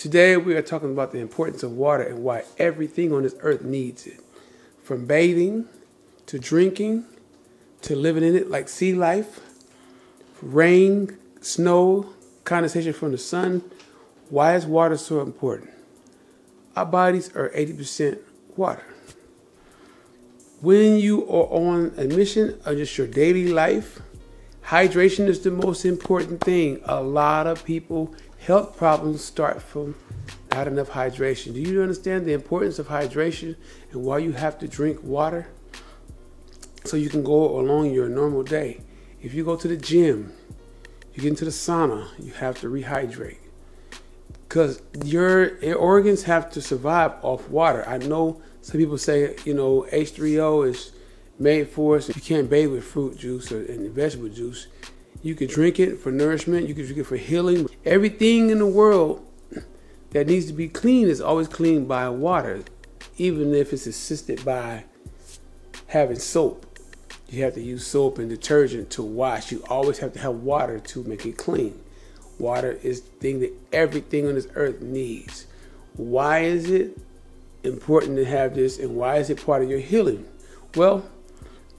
Today we are talking about the importance of water and why everything on this earth needs it. From bathing to drinking to living in it like sea life, rain, snow, condensation from the sun. Why is water so important? Our bodies are 80% water. When you are on a mission of just your daily life, hydration is the most important thing. A lot of people health problems start from not enough hydration. Do you understand the importance of hydration and why you have to drink water? So you can go along your normal day. If you go to the gym, you get into the sauna, you have to rehydrate. Because your organs have to survive off water. I know some people say, you know, H3O is made for us. You can't bathe with fruit juice or and vegetable juice. You can drink it for nourishment. You can drink it for healing. Everything in the world that needs to be clean is always cleaned by water, even if it's assisted by having soap. You have to use soap and detergent to wash. You always have to have water to make it clean. Water is the thing that everything on this earth needs. Why is it important to have this and why is it part of your healing? Well,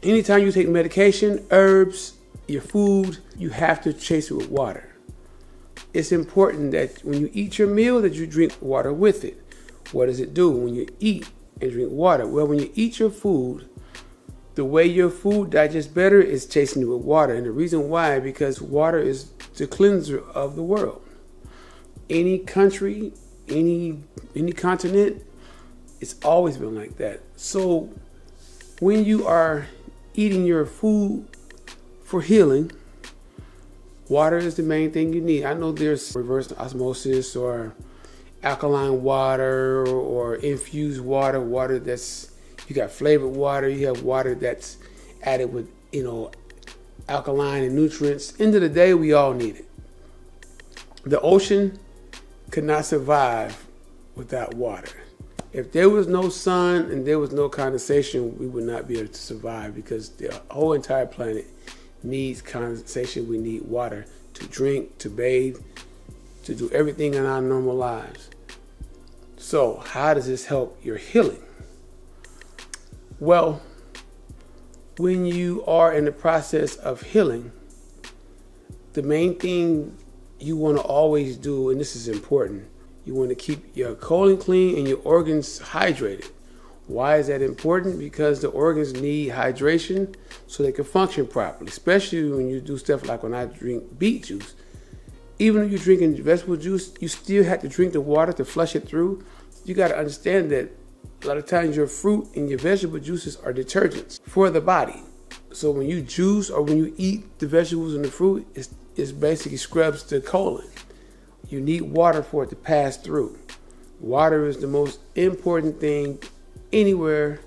anytime you take medication, herbs, your food, you have to chase it with water. It's important that when you eat your meal that you drink water with it. What does it do when you eat and drink water? Well, when you eat your food, the way your food digests better is chasing it with water. And the reason why, because water is the cleanser of the world. Any country, any any continent, it's always been like that. So when you are eating your food for healing, water is the main thing you need. I know there's reverse osmosis or alkaline water or infused water, water that's you got flavored water, you have water that's added with, you know, alkaline and nutrients. End of the day, we all need it. The ocean could not survive without water. If there was no sun and there was no condensation, we would not be able to survive because the whole entire planet needs condensation. We need water to drink, to bathe, to do everything in our normal lives. So, how does this help your healing? Well, when you are in the process of healing, the main thing you want to always do, and this is important, you want to keep your colon clean and your organs hydrated. Why is that important? Because the organs need hydration so they can function properly, especially when you do stuff like when I drink beet juice. Even if you're drinking vegetable juice, you still have to drink the water to flush it through. You got to understand that a lot of times your fruit and your vegetable juices are detergents for the body. So when you juice or when you eat the vegetables and the fruit, it's, it's basically scrubs the colon. You need water for it to pass through. Water is the most important thing anywhere,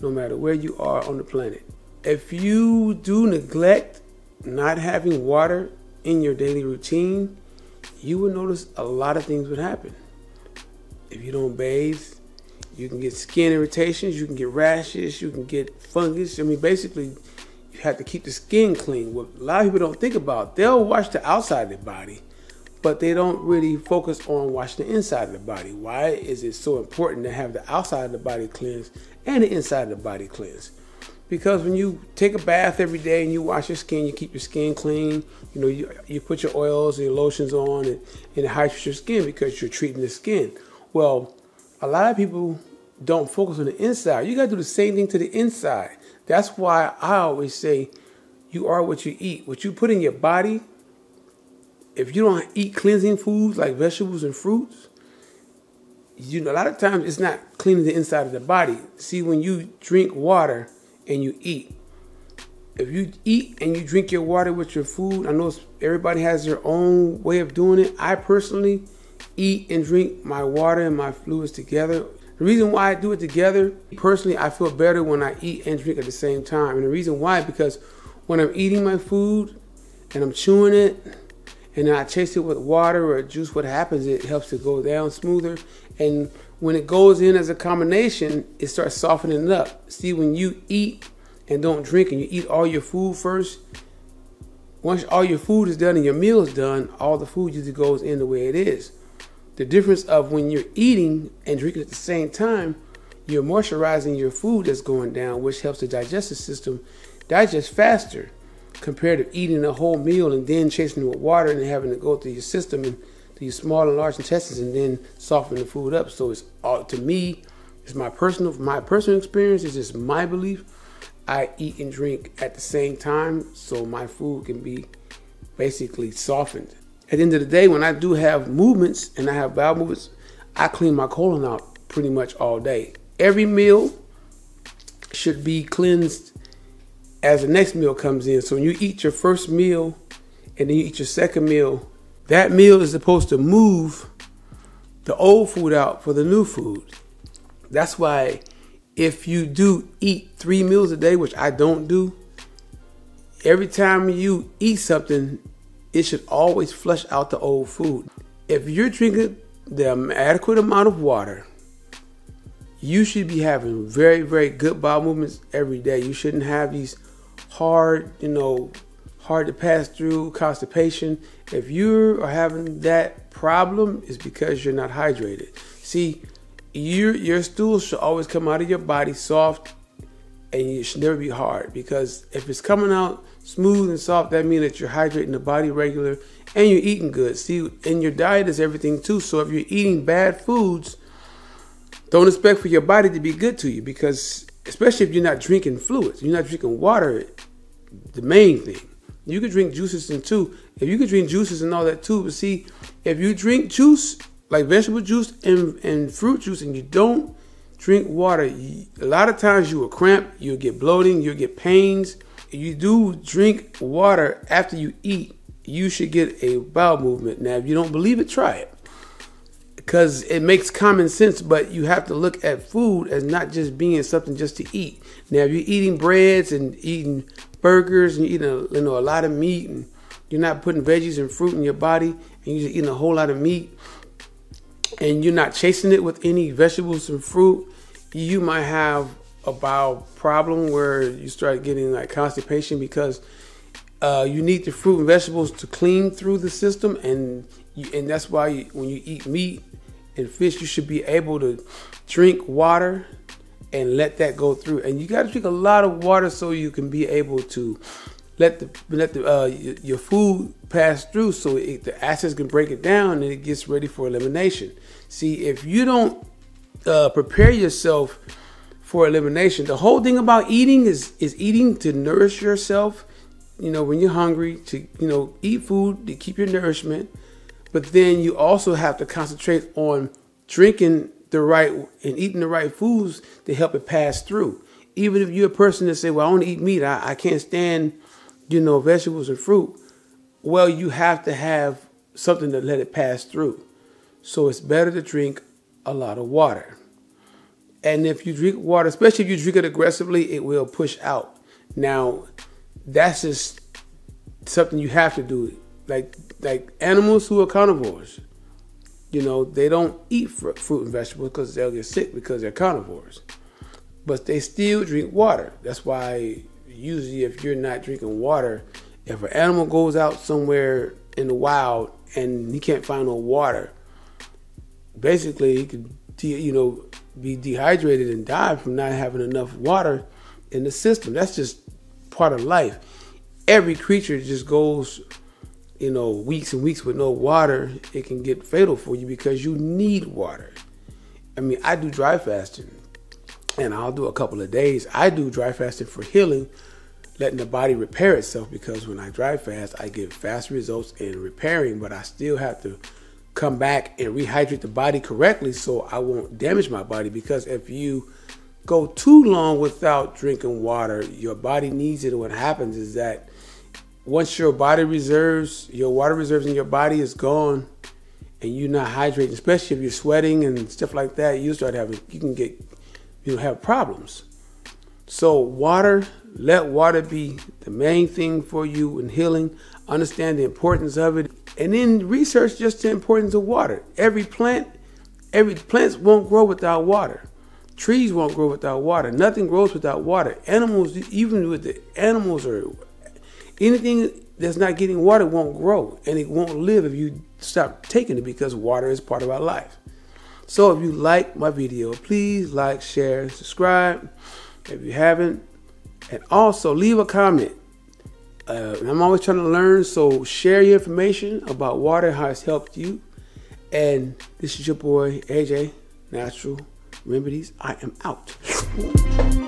no matter where you are on the planet. If you do neglect not having water in your daily routine, you will notice a lot of things would happen. If you don't bathe, you can get skin irritations, you can get rashes, you can get fungus. I mean, basically, you have to keep the skin clean. What a lot of people don't think about, they'll wash the outside of their body, but they don't really focus on washing the inside of the body. Why is it so important to have the outside of the body cleansed and the inside of the body cleansed? Because when you take a bath every day and you wash your skin, you keep your skin clean. You know, you, you put your oils and your lotions on, and, and it hydrates your skin because you're treating the skin. Well, a lot of people don't focus on the inside. You got to do the same thing to the inside. That's why I always say you are what you eat. What you put in your body, if you don't eat cleansing foods like vegetables and fruits, you know, a lot of times it's not cleaning the inside of the body. See, when you drink water and you eat, if you eat and you drink your water with your food, I know everybody has their own way of doing it. I personally eat and drink my water and my fluids together the reason why I do it together, personally, I feel better when I eat and drink at the same time. And the reason why, because when I'm eating my food and I'm chewing it, and I chase it with water or juice, what happens, it helps to go down smoother. And when it goes in as a combination, it starts softening it up. See, when you eat and don't drink and you eat all your food first, once all your food is done and your meal is done, all the food usually goes in the way it is. the difference of when you're eating and drinking at the same time, you're moisturizing your food that's going down, which helps the digestive system digest faster compared to eating a whole meal and then chasing it with water and having to go through your system and through your small and large intestines and then soften the food up. So it's all to me, it's my personal my personal experience, it's just my belief. I eat and drink at the same time so my food can be basically softened. At the end of the day, when I do have movements and I have bowel movements, I clean my colon out pretty much all day. Every meal should be cleansed as the next meal comes in. So when you eat your first meal and then you eat your second meal, that meal is supposed to move the old food out for the new food. That's why if you do eat three meals a day, which I don't do, every time you eat something, it should always flush out the old food. If you're drinking the adequate amount of water, you should be having very, very good bowel movements every day. You shouldn't have these hard, you know, hard to pass through constipation. If you are having that problem, it's because you're not hydrated. See, your your stool should always come out of your body soft and it should never be hard because if it's coming out smooth and soft, that means that you're hydrating the body regular and you're eating good. See, in your diet is everything too. So if you're eating bad foods, don't expect for your body to be good to you because especially if you're not drinking fluids, you're not drinking water, the main thing. You could drink juices and too. If you could drink juices and all that too, but see, if you drink juice like vegetable juice and, and fruit juice and you don't drink water, a lot of times you will cramp, you'll get bloating, you'll get pains. If you do drink water after you eat, you should get a bowel movement. Now, if you don't believe it, try it because it makes common sense, but you have to look at food as not just being something just to eat. Now, if you're eating breads and eating burgers and eating a, you know, a lot of meat and you're not putting veggies and fruit in your body and you're just eating a whole lot of meat and you're not chasing it with any vegetables and fruit, you might have a bowel problem where you start getting like constipation because uh, you need the fruit and vegetables to clean through the system and you, and that's why you, when you eat meat and fish, you should be able to drink water and let that go through. And you got to drink a lot of water so you can be able to let the let the uh, your food pass through, so it, the acids can break it down and it gets ready for elimination. See, if you don't uh, prepare yourself for elimination, the whole thing about eating is is eating to nourish yourself. You know, when you're hungry, to you know, eat food to keep your nourishment but then you also have to concentrate on drinking the right and eating the right foods to help it pass through. Even if you're a person that say, "Well, I only eat meat. I, I can't stand, you know, vegetables and fruit." Well, you have to have something to let it pass through. So it's better to drink a lot of water. And if you drink water, especially if you drink it aggressively, it will push out. Now, that's just something you have to do. Like like animals who are carnivores. You know, they don't eat fruit and vegetables because they'll get sick because they're carnivores. But they still drink water. That's why usually if you're not drinking water, if an animal goes out somewhere in the wild and he can't find no water, basically he could, you know, be dehydrated and die from not having enough water in the system. That's just part of life. Every creature just goes you know, weeks and weeks with no water, it can get fatal for you because you need water. I mean, I do dry fasting and I'll do a couple of days. I do dry fasting for healing, letting the body repair itself because when I dry fast, I get fast results in repairing, but I still have to come back and rehydrate the body correctly so I won't damage my body because if you go too long without drinking water, your body needs it. And what happens is that once your body reserves, your water reserves in your body is gone, and you're not hydrating, especially if you're sweating and stuff like that, you start having you can get you know have problems. So water, let water be the main thing for you in healing. Understand the importance of it, and then research just the importance of water. Every plant, every plants won't grow without water. Trees won't grow without water. Nothing grows without water. Animals, even with the animals, are anything that's not getting water won't grow and it won't live if you stop taking it because water is part of our life. So if you like my video, please like, share, subscribe if you haven't, and also leave a comment. Uh, I'm always trying to learn, so share your information about water, how it's helped you. And this is your boy AJ, Natural Remedies. I am out.